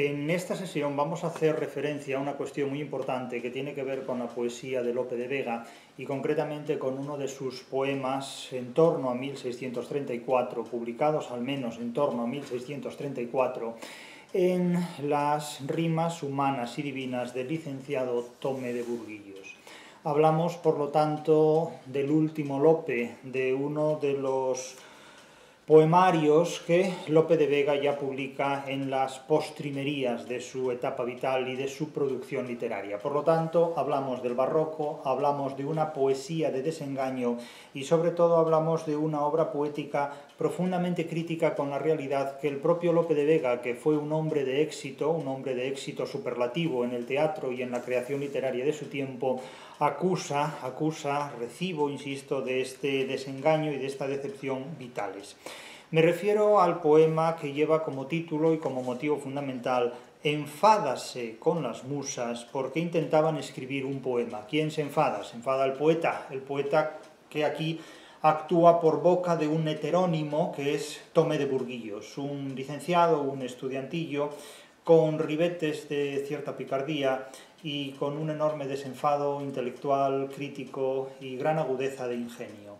En esta sesión vamos a hacer referencia a una cuestión muy importante que tiene que ver con la poesía de Lope de Vega y concretamente con uno de sus poemas en torno a 1634, publicados al menos en torno a 1634, en las rimas humanas y divinas del licenciado Tome de Burguillos. Hablamos, por lo tanto, del último Lope, de uno de los poemarios que Lope de Vega ya publica en las postrimerías de su etapa vital y de su producción literaria. Por lo tanto, hablamos del barroco, hablamos de una poesía de desengaño y sobre todo hablamos de una obra poética profundamente crítica con la realidad que el propio Lope de Vega, que fue un hombre de éxito, un hombre de éxito superlativo en el teatro y en la creación literaria de su tiempo, acusa, acusa, recibo, insisto, de este desengaño y de esta decepción vitales. Me refiero al poema que lleva como título y como motivo fundamental Enfádase con las musas porque intentaban escribir un poema. ¿Quién se enfada? Se enfada el poeta, el poeta que aquí actúa por boca de un heterónimo que es Tome de Burguillos, un licenciado, un estudiantillo con ribetes de cierta picardía y con un enorme desenfado intelectual, crítico y gran agudeza de ingenio.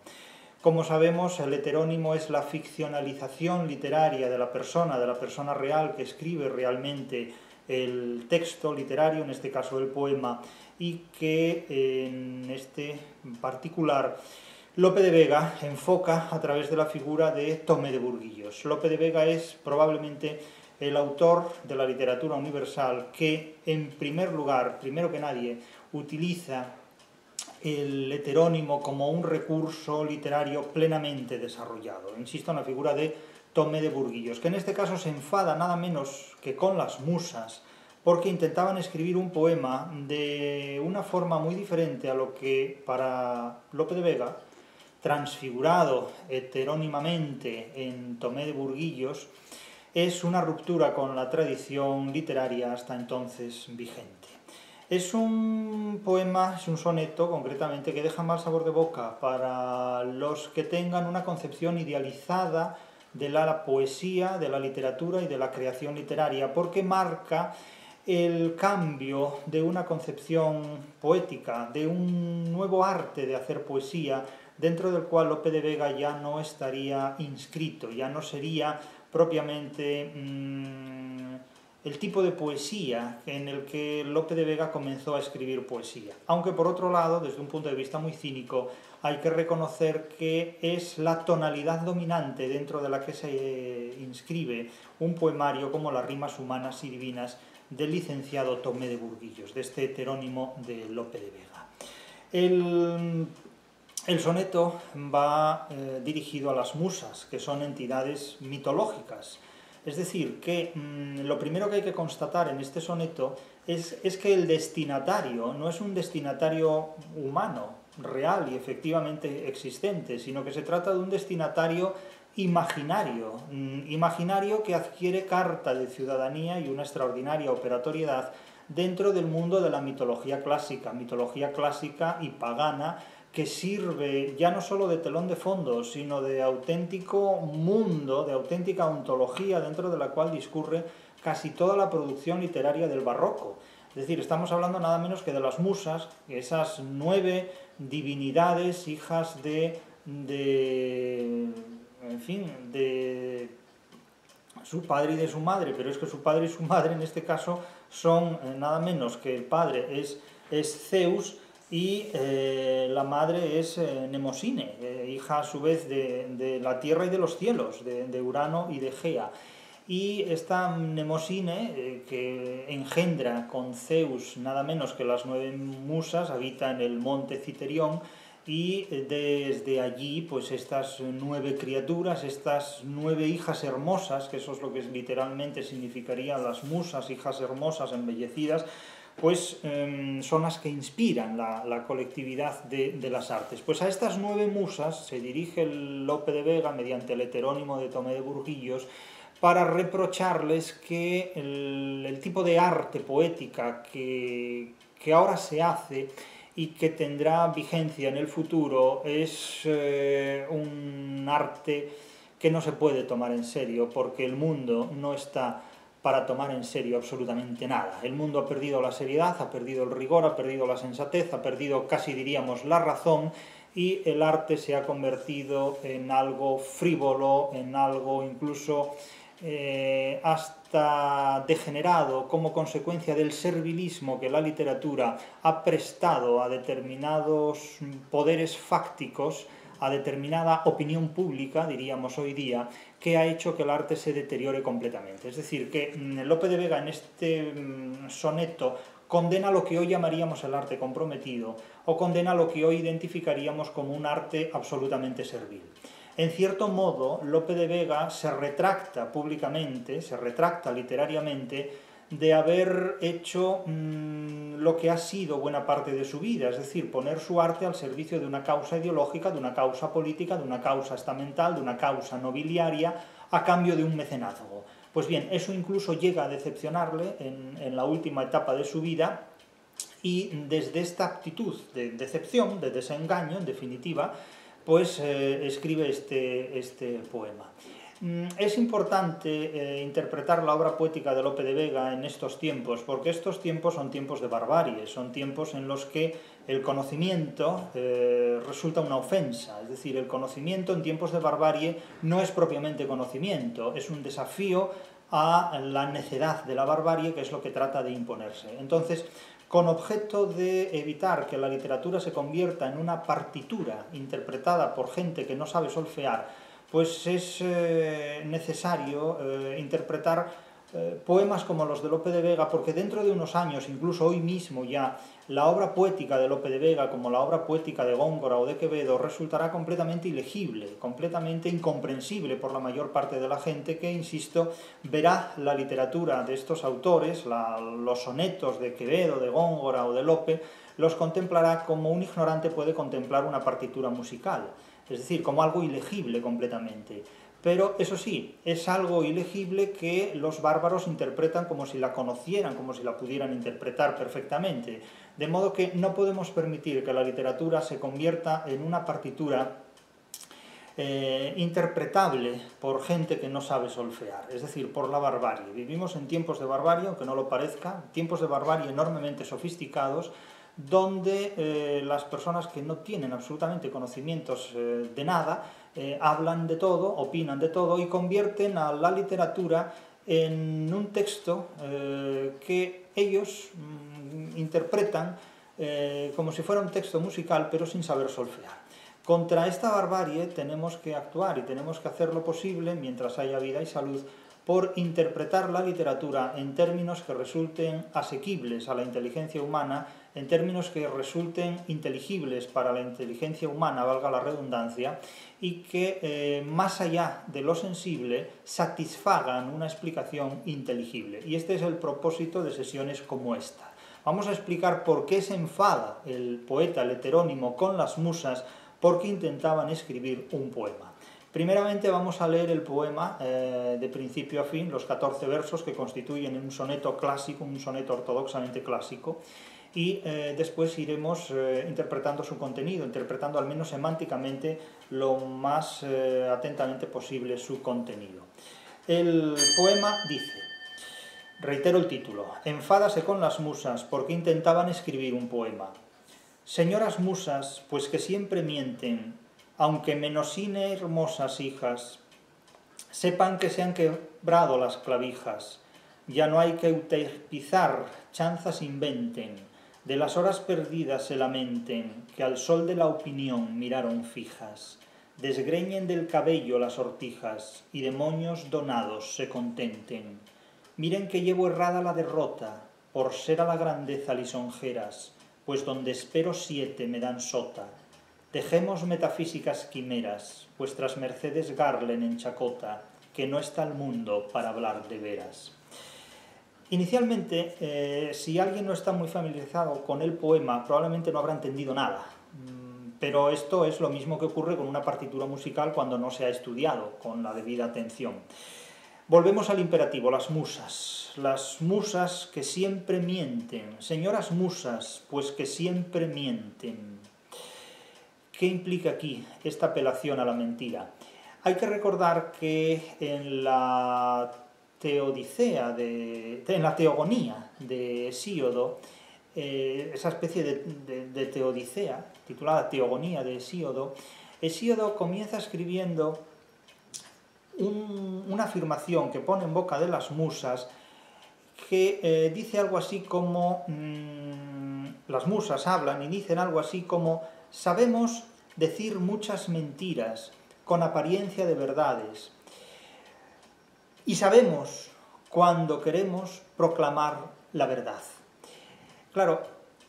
Como sabemos, el heterónimo es la ficcionalización literaria de la persona, de la persona real que escribe realmente el texto literario, en este caso el poema, y que en este particular Lope de Vega enfoca a través de la figura de Tome de Burguillos. Lope de Vega es probablemente el autor de la literatura universal que, en primer lugar, primero que nadie, utiliza el heterónimo como un recurso literario plenamente desarrollado. Insisto en la figura de Tomé de Burguillos, que en este caso se enfada nada menos que con las musas, porque intentaban escribir un poema de una forma muy diferente a lo que para Lope de Vega, transfigurado heterónimamente en Tomé de Burguillos, es una ruptura con la tradición literaria hasta entonces vigente. Es un poema, es un soneto concretamente que deja mal sabor de boca para los que tengan una concepción idealizada de la poesía, de la literatura y de la creación literaria, porque marca el cambio de una concepción poética, de un nuevo arte de hacer poesía, dentro del cual Lope de Vega ya no estaría inscrito, ya no sería propiamente mmm, el tipo de poesía en el que Lope de Vega comenzó a escribir poesía. Aunque por otro lado, desde un punto de vista muy cínico, hay que reconocer que es la tonalidad dominante dentro de la que se inscribe un poemario como las rimas humanas y divinas del licenciado Tomé de Burguillos, de este heterónimo de Lope de Vega. El el soneto va eh, dirigido a las musas, que son entidades mitológicas. Es decir, que mm, lo primero que hay que constatar en este soneto es, es, que el destinatario no es un destinatario humano, real y efectivamente existente, sino que se trata de un destinatario imaginario, mm, imaginario que adquiere carta de ciudadanía y una extraordinaria operatoriedad dentro del mundo de la mitología clásica, mitología clásica y pagana, que sirve ya no solo de telón de fondo, sino de auténtico mundo, de auténtica ontología dentro de la cual discurre casi toda la producción literaria del barroco. Es decir, estamos hablando nada menos que de las musas, esas nueve divinidades hijas de, de en fin, de su padre y de su madre, pero es que su padre y su madre en este caso son eh, nada menos que el padre es, es Zeus, y eh, la madre es eh, Nemosine, eh, hija a su vez de, la tierra y de los cielos, de, Urano y de Gea. Y esta Nemosine, que engendra con Zeus nada menos que las nueve musas, habita en el monte Citerión, y desde allí, pues estas nueve criaturas, estas nueve hijas hermosas, que eso es lo que literalmente significaría las musas, hijas hermosas, embellecidas, pues em, son las que inspiran la, colectividad de, las artes. Pues a estas nueve musas se dirige Lope de Vega mediante el heterónimo de Tomé de Burguillos para reprocharles que el, tipo de arte poética que, ahora se hace y que tendrá vigencia en el futuro es eh, un arte que no se puede tomar en serio porque el mundo no está para tomar en serio absolutamente nada. El mundo ha perdido la seriedad, ha perdido el rigor, ha perdido la sensatez, ha perdido casi diríamos la razón y el arte se ha convertido en algo frívolo, en algo incluso eh, hasta degenerado como consecuencia del servilismo que la literatura ha prestado a determinados poderes fácticos, a determinada opinión pública, diríamos hoy día, que ha hecho que el arte se deteriore completamente. Es decir, que mm, Lope de Vega en este mm, soneto condena lo que hoy llamaríamos el arte comprometido o condena lo que hoy identificaríamos como un arte absolutamente servil. En cierto modo, Lope de Vega se retracta públicamente, se retracta literariamente de haber hecho mm, lo que ha sido buena parte de su vida, es decir, poner su arte al servicio de una causa ideológica, de una causa política, de una causa estamental, de una causa nobiliaria, a cambio de un mecenazgo. Pues bien, eso incluso llega a decepcionarle en, la última etapa de su vida y desde esta actitud de decepción, de desengaño, en definitiva, pues eh, escribe este, este poema. Mm, es importante eh, interpretar la obra poética de Lope de Vega en estos tiempos, porque estos tiempos son tiempos de barbarie, son tiempos en los que el conocimiento eh, resulta una ofensa, es decir, el conocimiento en tiempos de barbarie no es propiamente conocimiento, es un desafío a la necedad de la barbarie, que es lo que trata de imponerse. Entonces, con objeto de evitar que la literatura se convierta en una partitura interpretada por gente que no sabe solfear, pues es eh, necesario eh, interpretar eh, poemas como los de Lope de Vega, porque dentro de unos años, incluso hoy mismo ya, la obra poética de Lope de Vega, como la obra poética de Góngora o de Quevedo, resultará completamente ilegible, completamente incomprensible por la mayor parte de la gente que, insisto, verá la literatura de estos autores, los sonetos de Quevedo, de Góngora o de Lope, los contemplará como un ignorante puede contemplar una partitura musical es decir, como algo ilegible completamente. Pero eso sí, es algo ilegible que los bárbaros interpretan como si la conocieran, como si la pudieran interpretar perfectamente. De modo que no podemos permitir que la literatura se convierta en una partitura eh, interpretable por gente que no sabe solfear, es decir, por la barbarie. Vivimos en tiempos de barbarie, aunque no lo parezca, tiempos de barbarie enormemente sofisticados, donde eh, las personas que no tienen absolutamente conocimientos eh, de nada eh, hablan de todo, opinan de todo y convierten a la literatura en un texto que ellos mm, interpretan como si fuera un texto musical pero sin saber solfear. Contra esta barbarie tenemos que actuar y tenemos que hacer lo posible, mientras haya vida y salud, por interpretar la literatura en términos que resulten asequibles a la inteligencia humana en términos que resulten inteligibles para la inteligencia humana, valga la redundancia, y que eh, más allá de lo sensible satisfagan una explicación inteligible. Y este es el propósito de sesiones como esta. Vamos a explicar por qué se enfada el poeta, el heterónimo, con las musas, porque intentaban escribir un poema. Primeramente vamos a leer el poema eh, de principio a fin, los 14 versos que constituyen un soneto clásico, un soneto ortodoxamente clásico, y eh, después iremos eh, interpretando su contenido, interpretando al menos semánticamente lo más eh, atentamente posible su contenido. El poema dice, reitero el título, Enfádase con las musas porque intentaban escribir un poema. Señoras musas, pues que siempre mienten, aunque menosine hermosas hijas, sepan que se han quebrado las clavijas, ya no hay que utilizar, chanzas inventen, de las horas perdidas se lamenten, que al sol de la opinión miraron fijas, desgreñen del cabello las sortijas, y de moños donados se contenten. Miren que llevo errada la derrota, por ser a la grandeza lisonjeras, pues donde espero siete me dan sota. Dejemos metafísicas quimeras, vuestras mercedes garlen en chacota, que no está el mundo para hablar de veras. Inicialmente, eh, si alguien no está muy familiarizado con el poema, probablemente no habrá entendido nada. Mm, pero esto es lo mismo que ocurre con una partitura musical cuando no se ha estudiado con la debida atención. Volvemos al imperativo, las musas. Las musas que siempre mienten. Señoras musas, pues que siempre mienten. ¿Qué implica aquí esta apelación a la mentira? Hay que recordar que en la teodicea, de, en la teogonía de Hesíodo, eh, esa especie de, teodicea, titulada Teogonía de Hesíodo, Hesíodo comienza escribiendo una afirmación que pone en boca de las musas que eh, dice algo así como, mm, las musas hablan y dicen algo así como, sabemos decir muchas mentiras con apariencia de verdades y sabemos cuando queremos proclamar la verdad. Claro,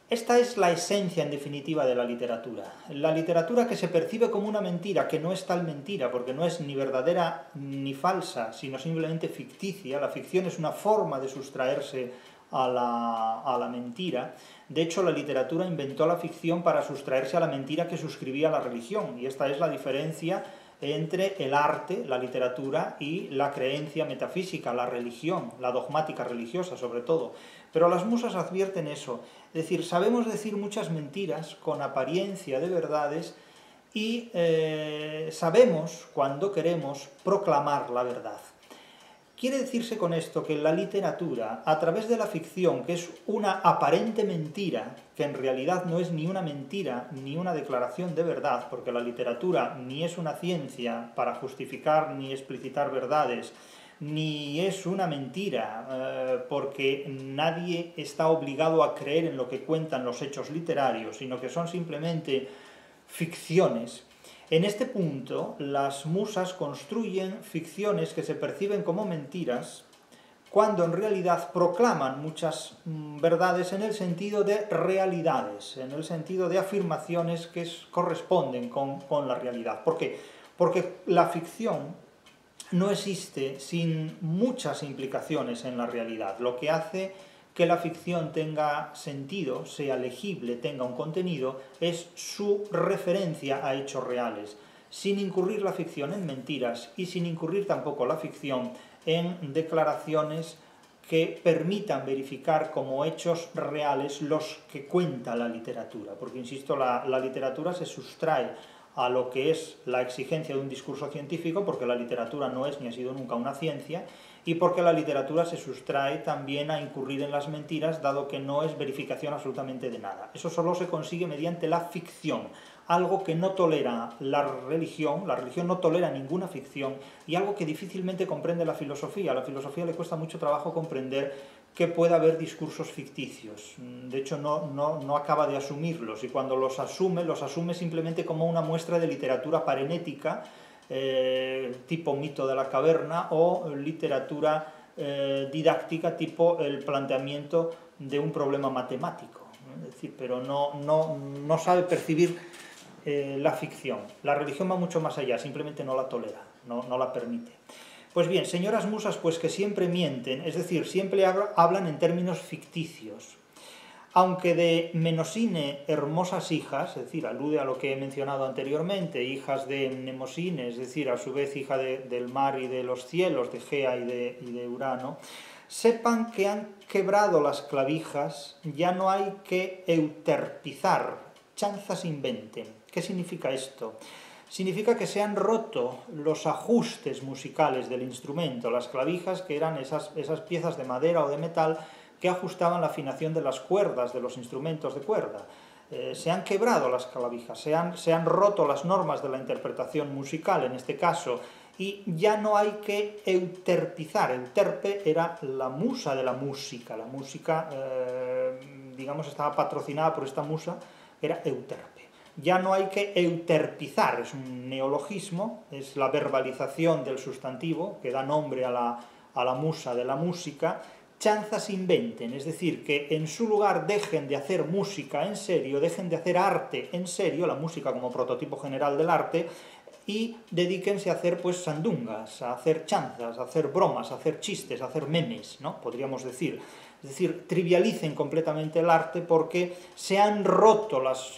esta es la esencia en definitiva de la literatura. La literatura que se percibe como una mentira, que no es tal mentira, porque no es ni verdadera ni falsa, sino simplemente ficticia. La ficción es una forma de sustraerse a la, a la mentira. De hecho, la literatura inventó la ficción para sustraerse a la mentira que suscribía la religión. Y esta es la diferencia entre el arte, la literatura y la creencia metafísica, la religión, la dogmática religiosa sobre todo. Pero las musas advierten eso, es decir, sabemos decir muchas mentiras con apariencia de verdades y eh, sabemos cuando queremos proclamar la verdad. Quiere decirse con esto que la literatura, a través de la ficción, que es una aparente mentira, que en realidad no es ni una mentira ni una declaración de verdad, porque la literatura ni es una ciencia para justificar ni explicitar verdades, ni es una mentira, eh, porque nadie está obligado a creer en lo que cuentan los hechos literarios, sino que son simplemente ficciones en este punto, las musas construyen ficciones que se perciben como mentiras, cuando en realidad proclaman muchas mm, verdades en el sentido de realidades, en el sentido de afirmaciones que corresponden con, con la realidad. ¿Por qué? Porque la ficción no existe sin muchas implicaciones en la realidad, lo que hace que la ficción tenga sentido, sea legible, tenga un contenido, es su referencia a hechos reales, sin incurrir la ficción en mentiras y sin incurrir tampoco la ficción en declaraciones que permitan verificar como hechos reales los que cuenta la literatura. Porque, insisto, la, la literatura se sustrae a lo que es la exigencia de un discurso científico, porque la literatura no es ni ha sido nunca una ciencia, y porque la literatura se sustrae también a incurrir en las mentiras, dado que no es verificación absolutamente de nada. Eso solo se consigue mediante la ficción, algo que no tolera la religión, la religión no tolera ninguna ficción, y algo que difícilmente comprende la filosofía. A la filosofía le cuesta mucho trabajo comprender que pueda haber discursos ficticios. De hecho, no, no, no, acaba de asumirlos, y cuando los asume, los asume simplemente como una muestra de literatura parenética, eh, tipo mito de la caverna o literatura eh, didáctica tipo el planteamiento de un problema matemático. Es decir, pero no, no, no sabe percibir eh, la ficción. La religión va mucho más allá, simplemente no la tolera, no, no la permite. Pues bien, señoras musas, pues que siempre mienten, es decir, siempre hablan en términos ficticios aunque de Menosine hermosas hijas, es decir, alude a lo que he mencionado anteriormente, hijas de Nemosine, es decir, a su vez hija del mar y de los cielos, de Gea y de, y de Urano, sepan que han quebrado las clavijas, ya no hay que euterpizar, chanzas inventen. ¿Qué significa esto? Significa que se han roto los ajustes musicales del instrumento, las clavijas que eran esas, esas piezas de madera o de metal que ajustaban la afinación de las cuerdas de los instrumentos de cuerda. Eh, se han quebrado las clavijas, se han, se han roto las normas de la interpretación musical en este caso, y ya no hay que euterpizar. Euterpe era la musa de la música. La música, eh, digamos, estaba patrocinada por esta musa, era Euterpe. Ya no hay que euterpizar, es un neologismo, es la verbalización del sustantivo que da nombre a la, a la musa de la música, chanzas inventen, es decir, que en su lugar dejen de hacer música en serio, dejen de hacer arte en serio, la música como prototipo general del arte, y dedíquense a hacer pues sandungas, a hacer chanzas, a hacer bromas, a hacer chistes, a hacer memes, ¿no? Podríamos decir. Es decir, trivialicen completamente el arte porque se han roto las,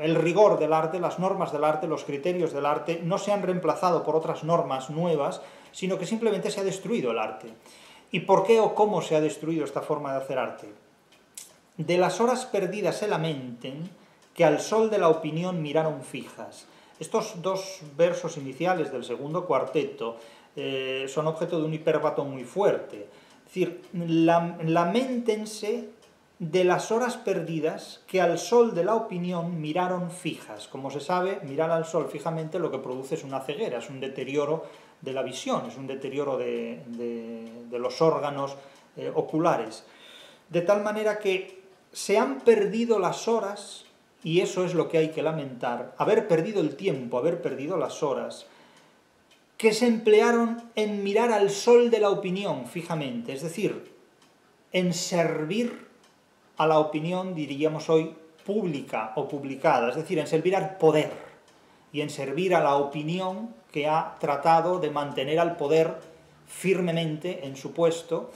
el rigor del arte, las normas del arte, los criterios del arte, no se han reemplazado por otras normas nuevas, sino que simplemente se ha destruido el arte. ¿Y por qué o cómo se ha destruido esta forma de hacer arte? De las horas perdidas se lamenten, que al sol de la opinión miraron fijas. Estos dos versos iniciales del segundo cuarteto eh, son objeto de un hiperbato muy fuerte. Es decir, lamentense de las horas perdidas que al sol de la opinión miraron fijas. Como se sabe, mirar al sol fijamente lo que produce es una ceguera, es un deterioro de la visión, es un deterioro de, los órganos eh, oculares. De tal manera que se han perdido las horas, y eso es lo que hay que lamentar, haber perdido el tiempo, haber perdido las horas, que se emplearon en mirar al sol de la opinión fijamente, es decir, en servir a la opinión, diríamos hoy, pública o publicada, es decir, en servir al poder y en servir a la opinión que ha tratado de mantener al poder firmemente en su puesto,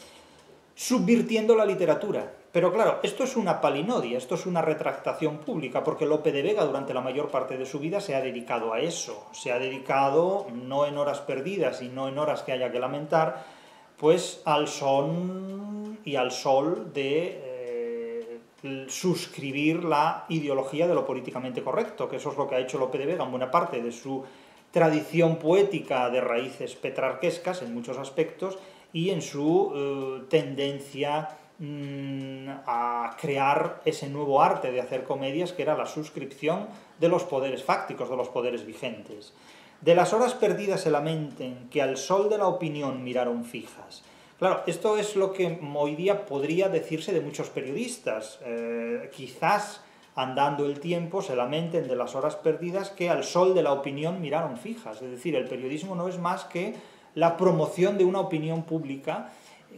subvirtiendo la literatura. Pero claro, esto es una palinodia, esto es una retractación pública, porque Lope de Vega durante la mayor parte de su vida se ha dedicado a eso, se ha dedicado, no en horas perdidas y no en horas que haya que lamentar, pues al son y al sol de suscribir la ideología de lo políticamente correcto, que eso es lo que ha hecho Lope de Vega en buena parte de su tradición poética de raíces petrarquescas en muchos aspectos y en su eh, tendencia mm, a crear ese nuevo arte de hacer comedias que era la suscripción de los poderes fácticos, de los poderes vigentes. De las horas perdidas se lamenten que al sol de la opinión miraron fijas, Claro, esto es lo que hoy día podría decirse de muchos periodistas. Eh, quizás andando el tiempo se lamenten de las horas perdidas que al sol de la opinión miraron fijas. Es decir, el periodismo no es más que la promoción de una opinión pública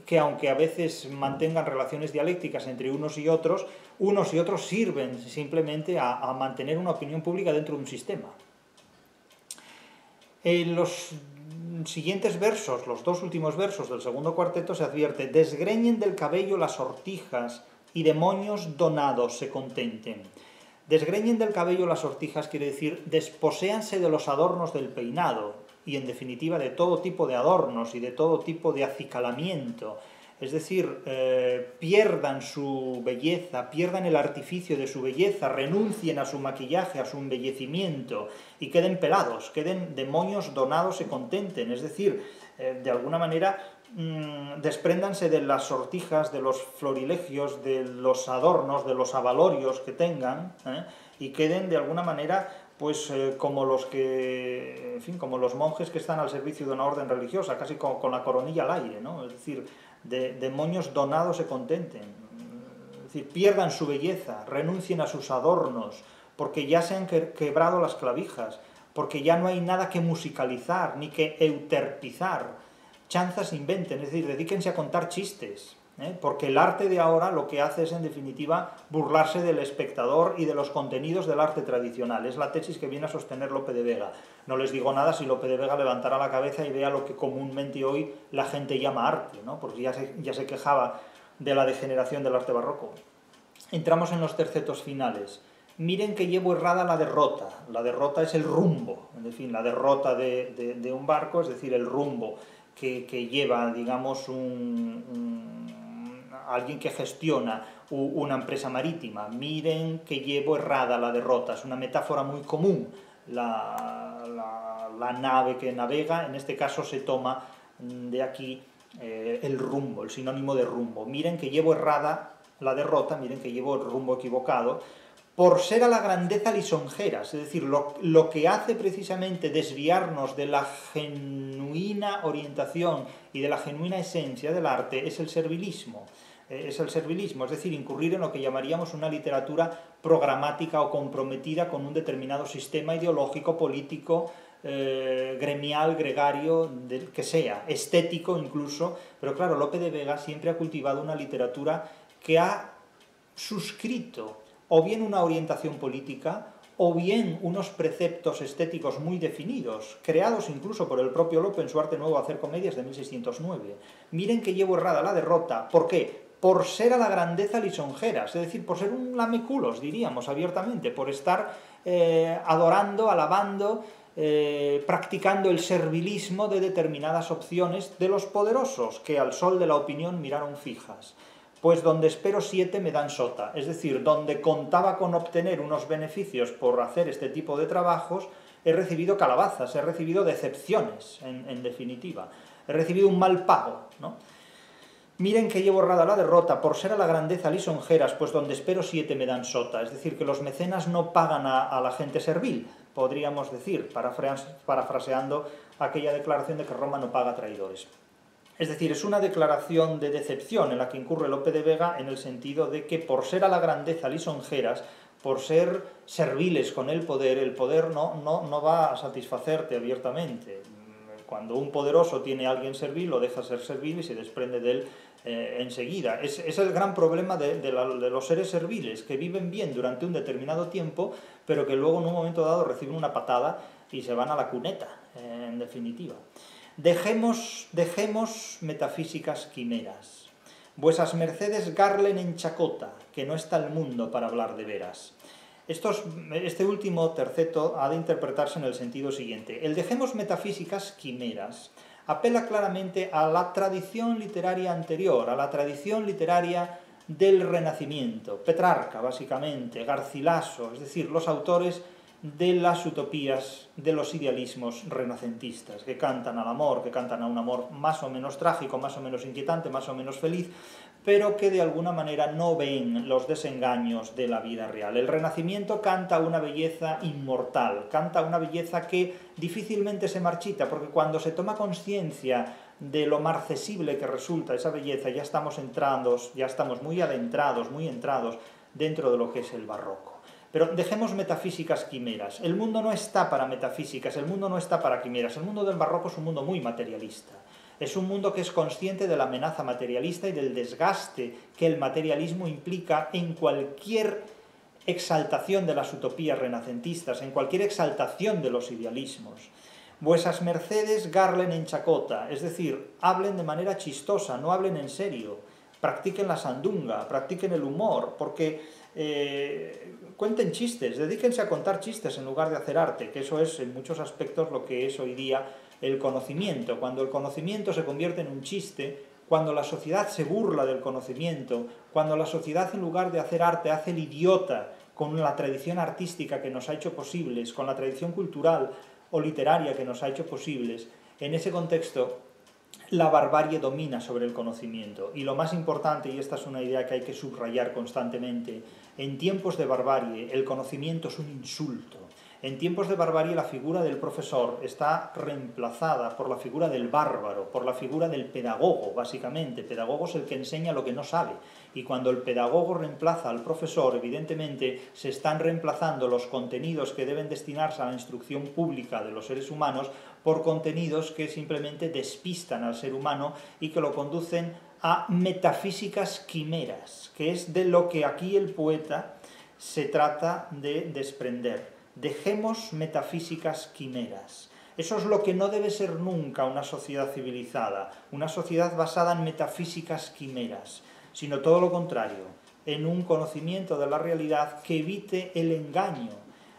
que aunque a veces mantengan relaciones dialécticas entre unos y otros, unos y otros sirven simplemente a, mantener una opinión pública dentro de un sistema. En los siguientes versos, los dos últimos versos del segundo cuarteto, se advierte, desgreñen del cabello las sortijas y demonios donados se contenten. Desgreñen del cabello las sortijas quiere decir desposéanse de los adornos del peinado y en definitiva de todo tipo de adornos y de todo tipo de acicalamiento es decir, eh, pierdan su belleza, pierdan el artificio de su belleza, renuncien a su maquillaje, a su embellecimiento y queden pelados, queden demonios donados y contenten, es decir, eh, de alguna manera mm, despréndanse de las sortijas, de los florilegios, de los adornos, de los avalorios que tengan ¿eh? y queden de alguna manera pues como los que, en fin, como los monjes que están al servicio de una orden religiosa, casi con, con la coronilla al aire, ¿no? Es decir, de demonios donados se contenten, es decir, pierdan su belleza, renuncien a sus adornos, porque ya se han quebrado las clavijas, porque ya no hay nada que musicalizar, ni que euterpizar, chanzas inventen, es decir, dedíquense a contar chistes, ¿eh? porque el arte de ahora lo que hace es, en definitiva, burlarse del espectador y de los contenidos del arte tradicional. Es la tesis que viene a sostener Lope de Vega. No les digo nada si Lope de Vega levantara la cabeza y vea lo que comúnmente hoy la gente llama arte, ¿no? porque ya se, ya se quejaba de la degeneración del arte barroco. Entramos en los tercetos finales. Miren que llevo errada la derrota. La derrota es el rumbo, en fin, la derrota de, un barco, es decir, el rumbo que, lleva, digamos, un alguien que gestiona una empresa marítima, miren que llevo errada la derrota, es una metáfora muy común, la, nave que navega, en este caso se toma de aquí eh, el rumbo, el sinónimo de rumbo, miren que llevo errada la derrota, miren que llevo el rumbo equivocado, por ser a la grandeza lisonjera, es decir, lo, lo, que hace precisamente desviarnos de la genuina orientación y de la genuina esencia del arte es el servilismo. Eh, es el servilismo, es decir, incurrir en lo que llamaríamos una literatura programática o comprometida con un determinado sistema ideológico, político, eh, gremial, gregario, que sea, estético incluso, pero claro, Lope de Vega siempre ha cultivado una literatura que ha suscrito o bien una orientación política o bien unos preceptos estéticos muy definidos, creados incluso por el propio Lope en su arte nuevo hacer comedias de 1609. Miren que llevo errada la derrota, ¿por qué? Por ser a la grandeza lisonjeras, es decir, por ser un lameculos, diríamos abiertamente, por estar eh, adorando, alabando, eh, practicando el servilismo de determinadas opciones de los poderosos, que al sol de la opinión miraron fijas. Pues donde espero siete me dan sota, es decir, donde contaba con obtener unos beneficios por hacer este tipo de trabajos, he recibido calabazas, he recibido decepciones, en, definitiva, he recibido un mal pago, ¿no? Miren que llevo borrada la derrota, por ser a la grandeza lisonjeras, pues donde espero siete me dan sota. Es decir, que los mecenas no pagan a, la gente servil, podríamos decir, parafraseando aquella declaración de que Roma no paga traidores. Es decir, es una declaración de decepción en la que incurre Lope de Vega en el sentido de que por ser a la grandeza lisonjeras, por ser serviles con el poder, el poder no, no, no va a satisfacerte abiertamente. Cuando un poderoso tiene a alguien servil, lo deja ser servil y se desprende de él eh, enseguida. Es, es, el gran problema de, los seres serviles, que viven bien durante un determinado tiempo, pero que luego en un momento dado reciben una patada y se van a la cuneta, en definitiva. Dejemos, dejemos metafísicas quimeras. Vuesas mercedes garlen en chacota, que no está el mundo para hablar de veras. este último terceto ha de interpretarse en el sentido siguiente. El dejemos metafísicas quimeras apela claramente a la tradición literaria anterior, a la tradición literaria del Renacimiento, Petrarca básicamente, Garcilaso, es decir, los autores de las utopías, de los idealismos renacentistas, que cantan al amor, que cantan a un amor más o menos trágico, más o menos inquietante, más o menos feliz, pero que de alguna manera no ven los desengaños de la vida real. El Renacimiento canta una belleza inmortal, canta una belleza que difícilmente se marchita, porque cuando se toma conciencia de lo marcesible que resulta esa belleza, ya estamos entrando, ya estamos muy adentrados, muy entrados dentro de lo que es el barroco. Pero dejemos metafísicas quimeras. El mundo no está para metafísicas, el mundo no está para quimeras. El mundo del barroco es un mundo muy materialista. Es un mundo que es consciente de la amenaza materialista y del desgaste que el materialismo implica en cualquier exaltación de las utopías renacentistas, en cualquier exaltación de los idealismos. Vuesas mercedes garlen en chacota, es decir, hablen de manera chistosa, no hablen en serio, practiquen la sandunga, practiquen el humor, porque eh, cuenten chistes, dedíquense a contar chistes en lugar de hacer arte, que eso es en muchos aspectos lo que es hoy día el conocimiento. Cuando el conocimiento se convierte en un chiste, cuando la sociedad se burla del conocimiento, cuando la sociedad en lugar de hacer arte hace el idiota con la tradición artística que nos ha hecho posibles, con la tradición cultural o literaria que nos ha hecho posibles, en ese contexto la barbarie domina sobre el conocimiento. Y lo más importante, y esta es una idea que hay que subrayar constantemente, en tiempos de barbarie el conocimiento es un insulto. En tiempos de barbarie la figura del profesor está reemplazada por la figura del bárbaro, por la figura del pedagogo, básicamente. Pedagogo es el que enseña lo que no sabe. Y cuando el pedagogo reemplaza al profesor, evidentemente se están reemplazando los contenidos que deben destinarse a la instrucción pública de los seres humanos por contenidos que simplemente despistan al ser humano y que lo conducen a metafísicas quimeras, que es de lo que aquí el poeta se trata de desprender. Dejemos metafísicas quimeras. Eso es lo que no debe ser nunca una sociedad civilizada, una sociedad basada en metafísicas quimeras, sino todo lo contrario, en un conocimiento de la realidad que evite el engaño.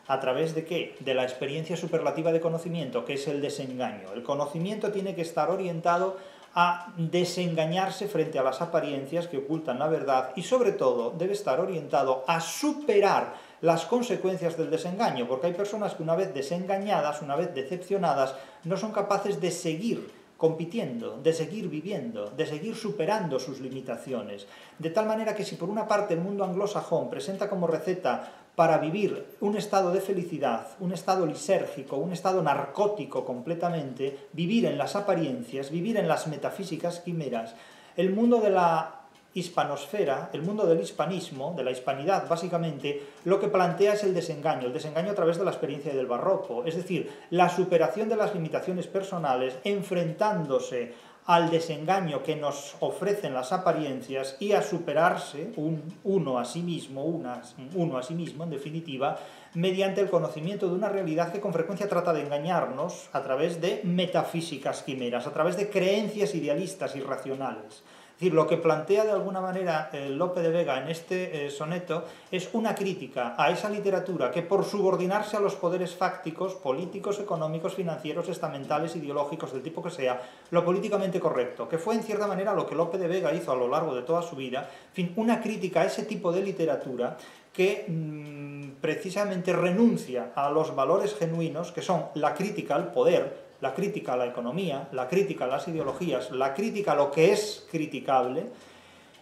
¿A través de qué? De la experiencia superlativa de conocimiento, que es el desengaño. El conocimiento tiene que estar orientado a desengañarse frente a las apariencias que ocultan la verdad y sobre todo debe estar orientado a superar las consecuencias del desengaño, porque hay personas que una vez desengañadas, una vez decepcionadas, no son capaces de seguir compitiendo, de seguir viviendo, de seguir superando sus limitaciones. De tal manera que si por una parte el mundo anglosajón presenta como receta para vivir un estado de felicidad, un estado lisérgico, un estado narcótico completamente, vivir en las apariencias, vivir en las metafísicas quimeras, el mundo de la hispanosfera, el mundo del hispanismo, de la hispanidad básicamente, lo que plantea es el desengaño, el desengaño a través de la experiencia del barroco, es decir, la superación de las limitaciones personales enfrentándose al desengaño que nos ofrecen las apariencias y a superarse un, uno a sí mismo, uno a sí mismo en definitiva, mediante el conocimiento de una realidad que con frecuencia trata de engañarnos a través de metafísicas quimeras, a través de creencias idealistas irracionales. Es decir, lo que plantea de alguna manera eh, Lope de Vega en este eh, soneto es una crítica a esa literatura que por subordinarse a los poderes fácticos, políticos, económicos, financieros, estamentales, ideológicos, del tipo que sea, lo políticamente correcto, que fue en cierta manera lo que Lope de Vega hizo a lo largo de toda su vida, en fin, una crítica a ese tipo de literatura que mm, precisamente renuncia a los valores genuinos, que son la crítica al poder, la crítica a la economía, la crítica a las ideologías, la crítica a lo que es criticable,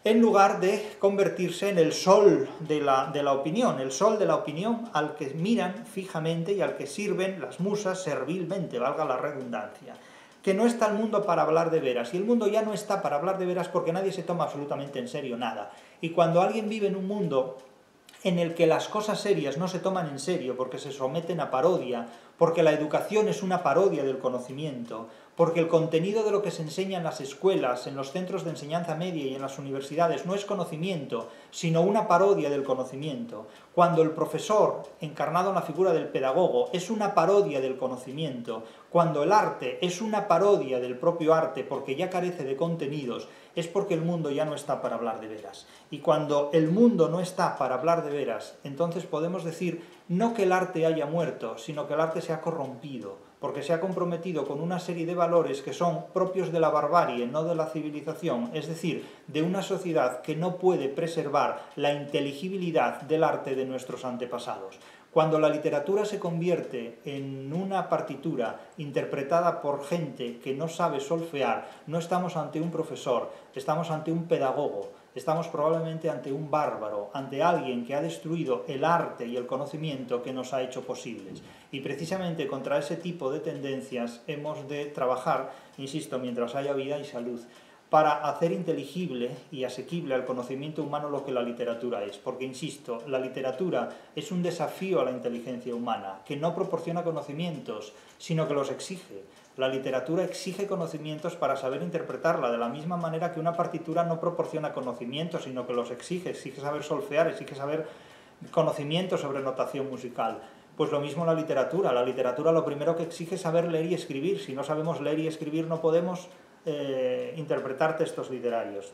en lugar de convertirse en el sol de la, de la, opinión, el sol de la opinión al que miran fijamente y al que sirven las musas servilmente, valga la redundancia. Que no está el mundo para hablar de veras, y el mundo ya no está para hablar de veras porque nadie se toma absolutamente en serio nada. Y cuando alguien vive en un mundo en el que las cosas serias no se toman en serio porque se someten a parodia porque la educación es una parodia del conocimiento, porque el contenido de lo que se enseña en las escuelas, en los centros de enseñanza media y en las universidades no es conocimiento, sino una parodia del conocimiento. Cuando el profesor, encarnado en la figura del pedagogo, es una parodia del conocimiento, cuando el arte es una parodia del propio arte porque ya carece de contenidos, es porque el mundo ya no está para hablar de veras. Y cuando el mundo no está para hablar de veras, entonces podemos decir no que el arte haya muerto, sino que el arte se ha corrompido, porque se ha comprometido con una serie de valores que son propios de la barbarie, no de la civilización, es decir, de una sociedad que no puede preservar la inteligibilidad del arte de nuestros antepasados. Cuando la literatura se convierte en una partitura interpretada por gente que no sabe solfear, no estamos ante un profesor, estamos ante un pedagogo, estamos probablemente ante un bárbaro, ante alguien que ha destruido el arte y el conocimiento que nos ha hecho posibles. Y precisamente contra ese tipo de tendencias hemos de trabajar, insisto, mientras haya vida y salud, para hacer inteligible y asequible al conocimiento humano lo que la literatura es. Porque, insisto, la literatura es un desafío a la inteligencia humana, que no proporciona conocimientos, sino que los exige. La literatura exige conocimientos para saber interpretarla, de la misma manera que una partitura no proporciona conocimientos, sino que los exige, exige saber solfear, exige saber conocimientos sobre notación musical. Pues lo mismo la literatura. La literatura lo primero que exige es saber leer y escribir. Si no sabemos leer y escribir no podemos eh, interpretar textos literarios.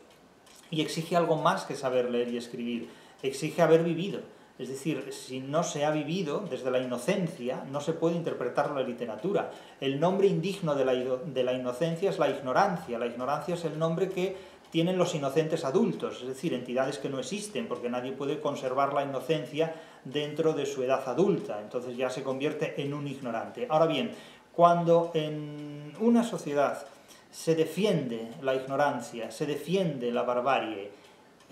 Y exige algo más que saber leer y escribir. Exige haber vivido. Es decir, si no se ha vivido desde la inocencia, no se puede interpretar la literatura. El nombre indigno de la, inocencia es la ignorancia. La ignorancia es el nombre que tienen los inocentes adultos, es decir, entidades que no existen, porque nadie puede conservar la inocencia dentro de su edad adulta, entonces ya se convierte en un ignorante. Ahora bien, cuando en una sociedad se defiende la ignorancia, se defiende la barbarie,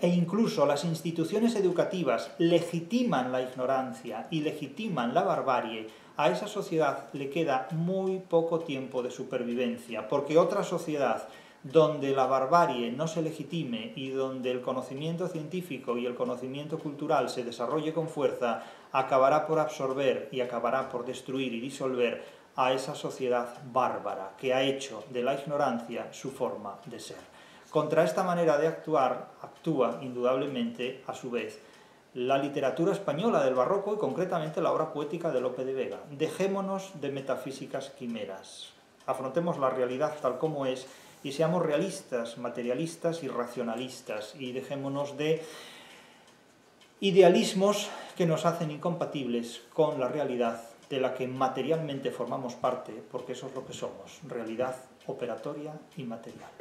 e incluso las instituciones educativas legitiman la ignorancia y legitiman la barbarie, a esa sociedad le queda muy poco tiempo de supervivencia, porque otra sociedad donde la barbarie no se legitime y donde el conocimiento científico y el conocimiento cultural se desarrolle con fuerza, acabará por absorber y acabará por destruir y disolver a esa sociedad bárbara que ha hecho de la ignorancia su forma de ser. Contra esta manera de actuar actúa indudablemente, a su vez, la literatura española del barroco y concretamente la obra poética de Lope de Vega. Dejémonos de metafísicas quimeras. Afrontemos la realidad tal como es y seamos realistas, materialistas y racionalistas y dejémonos de idealismos que nos hacen incompatibles con la realidad de la que materialmente formamos parte, porque eso es lo que somos, realidad operatoria y material.